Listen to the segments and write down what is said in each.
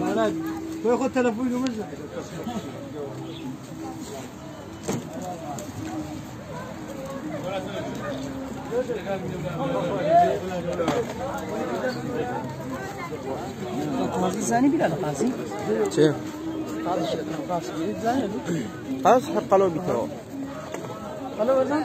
ولد وياخذ تلفونه مزح زاني بلا القاسي شيف قاسي حق قالوا بيتو قالوا زاني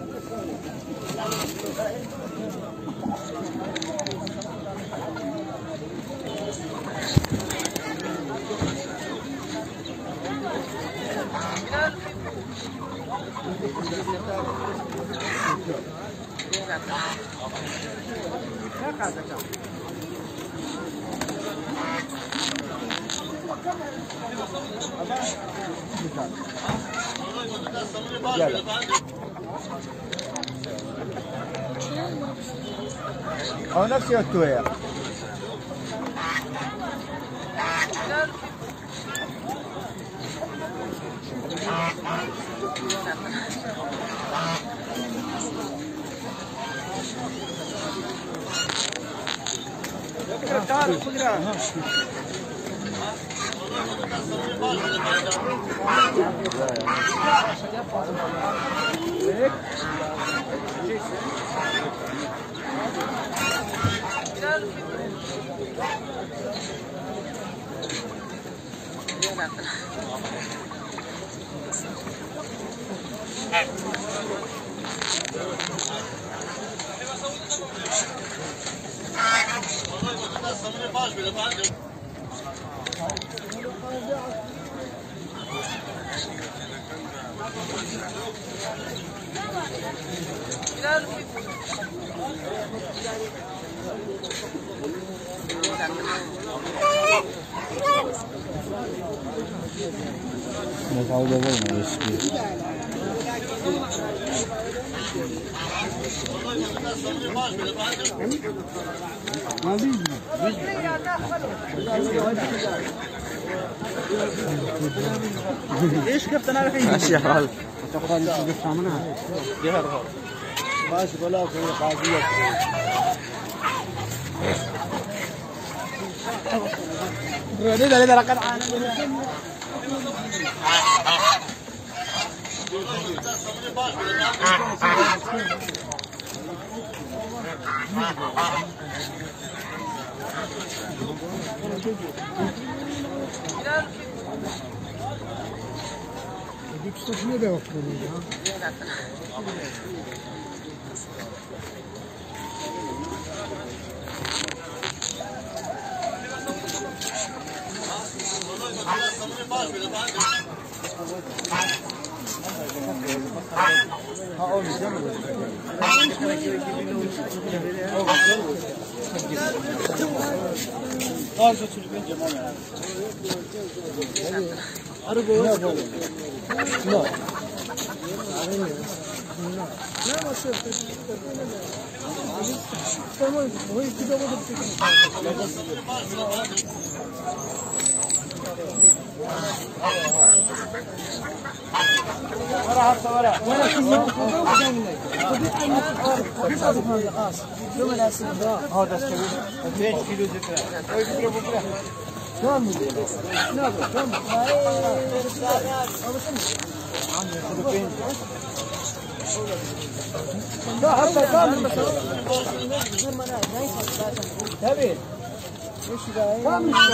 Gel. Ona fiyat koyuyor. Gracias. Ne kavga var mı eski? إيش كيف أنا الحين؟ ماشي حالك تقدر تشوف ثمنها ماشي ولا في قاضية رديت عليه رقد عن Thank you. Öbür statüye de bakmıyorum ya. Thank you. Ha olmuş değil mi? Al götür ben Cemal ya. Arı boğaz. Ne boğaz? Ne? Ne yapasın? Tamam, o iki de bakıp çekin. وراها الصوارع ولا كل هذا السوي 5 كيلو ذكرى Tamam mı? Ne yapıyor? Tamam mı? Ya hatta tamam mı? Tabii. Tam işte.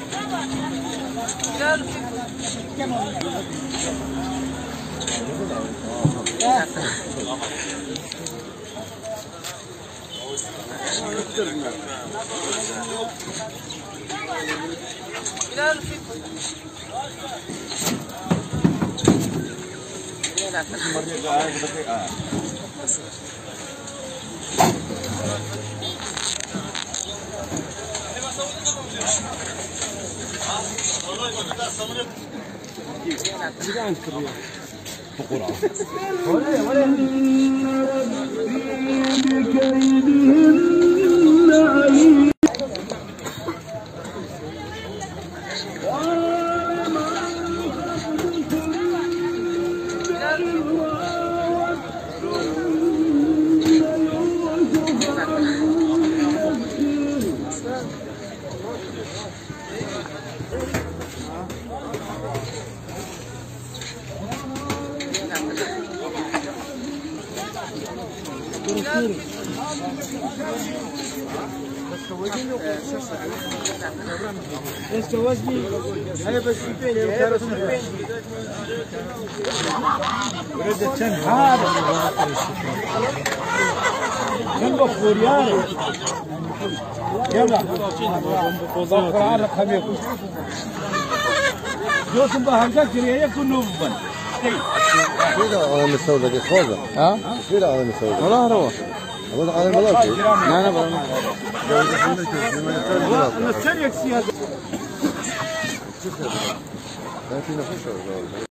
Bilal Thank you. إن ربي بكيدهن عليم استوزني هيا بس بيبين وكارت بيبين وردة تن هذا جنب فوريان يلا قرار خبيب جوسم بهنجا كريه يكون نوبا كده أنا مستوزك خوزه ها كده أنا مستوزك والله روح O da kalır kalır. Ne ne var? Nasıl yaksın ya? Çıkıyor. Ben seni hoş